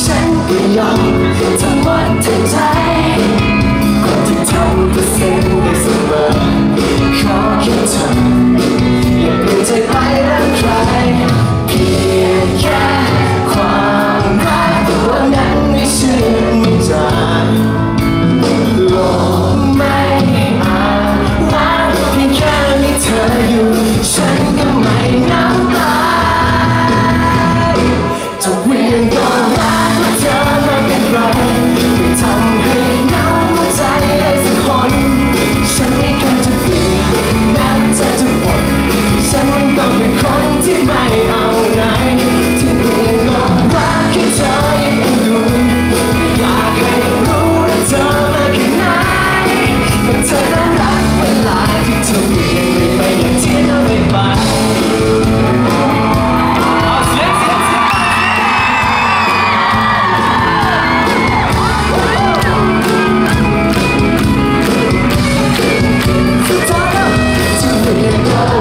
ฉันก็ยอมทั้งหมดทั้งใจคนที่ทำเพื่อเสีย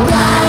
alright.